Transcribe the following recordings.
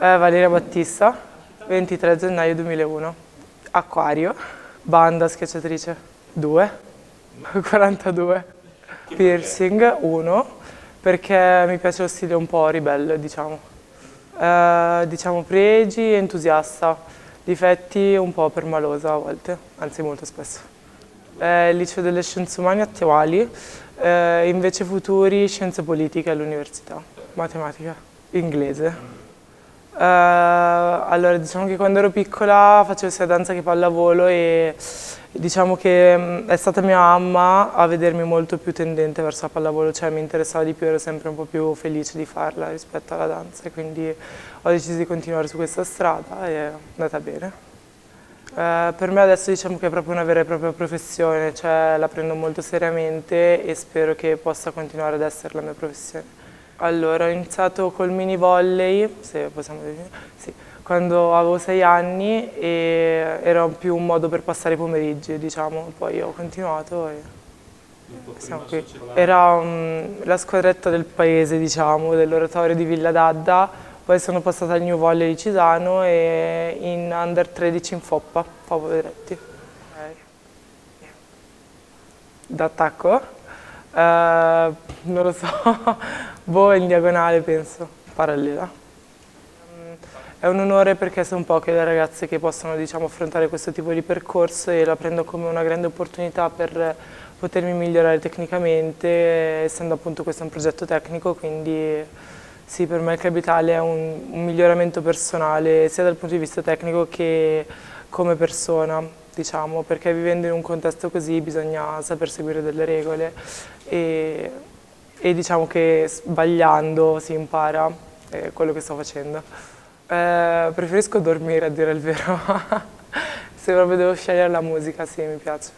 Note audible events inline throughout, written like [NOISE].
Eh, Valeria Battista, 23 gennaio 2001. Acquario, banda schiacciatrice 2, 42. [LAUGHS] Piercing 1, perché mi piace lo stile un po' ribelle, diciamo. Eh, diciamo pregi, entusiasta, difetti un po' permalosa a volte, anzi molto spesso. Eh, liceo delle scienze umane attuali, eh, invece futuri scienze politiche all'università, matematica, inglese. Uh, allora, diciamo che quando ero piccola facevo sia danza che pallavolo e diciamo che mh, è stata mia mamma a vedermi molto più tendente verso la pallavolo, cioè mi interessava di più, ero sempre un po' più felice di farla rispetto alla danza e quindi ho deciso di continuare su questa strada e è andata bene. Uh, per me adesso diciamo che è proprio una vera e propria professione, cioè la prendo molto seriamente e spero che possa continuare ad essere la mia professione. Allora, ho iniziato col mini volley, se possiamo dire, sì, quando avevo sei anni e era più un modo per passare i pomeriggi, diciamo, poi ho continuato e siamo qui. Era um, la squadretta del paese, diciamo, dell'oratorio di Villa d'Adda, poi sono passata al New Volley di Cisano e in Under 13 in Foppa, Foppa Vedretti. Okay. D'attacco? Uh, non lo so, [LAUGHS] boh, in diagonale penso, parallela. Um, è un onore perché sono poche le ragazze che possono diciamo, affrontare questo tipo di percorso e la prendo come una grande opportunità per potermi migliorare tecnicamente, essendo appunto questo un progetto tecnico, quindi sì, per me il Club Italia è un, un miglioramento personale sia dal punto di vista tecnico che come persona diciamo, perché vivendo in un contesto così bisogna saper seguire delle regole e, e diciamo che sbagliando si impara, è quello che sto facendo. Eh, preferisco dormire a dire il vero, [LAUGHS] se proprio devo scegliere la musica sì mi piace.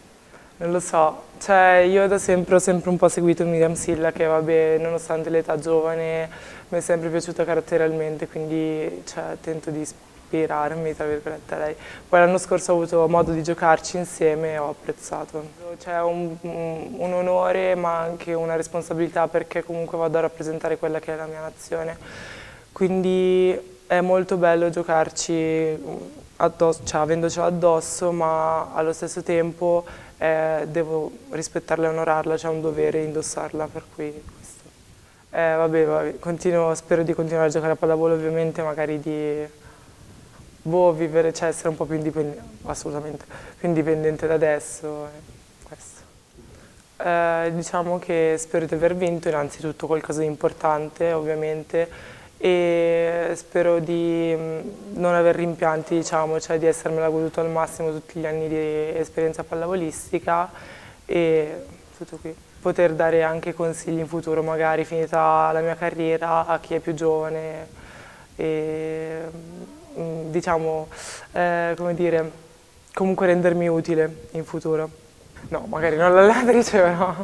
Non lo so, cioè io da sempre ho sempre un po' seguito Miriam Silla che vabbè nonostante l'età giovane mi è sempre piaciuta caratterialmente quindi cioè, tento di ispirarmi, tra virgolette, a lei. Poi l'anno scorso ho avuto modo di giocarci insieme e ho apprezzato. C'è un, un, onore ma anche una responsabilità perché comunque vado a rappresentare quella che è la mia nazione. Quindi è molto bello giocarci addosso, cioè avendocela addosso, ma allo stesso tempo eh, devo rispettarla e onorarla, c'è un dovere indossarla, per cui questo. Eh, vabbè, vabbè, continuo, spero di continuare a giocare a pallavolo ovviamente, magari di boh, vivere, cioè essere un po' più indipendente, assolutamente, più indipendente da adesso. Eh, diciamo che spero di aver vinto innanzitutto qualcosa di importante ovviamente e spero di non aver rimpianti, diciamo, cioè di essermela goduto al massimo tutti gli anni di esperienza pallavolistica e tutto qui. Poter dare anche consigli in futuro, magari finita la mia carriera, a chi è più giovane. E, Mm, diciamo, eh, come dire, comunque rendermi utile in futuro. No, magari non l'allenatrice, [LAUGHS] però...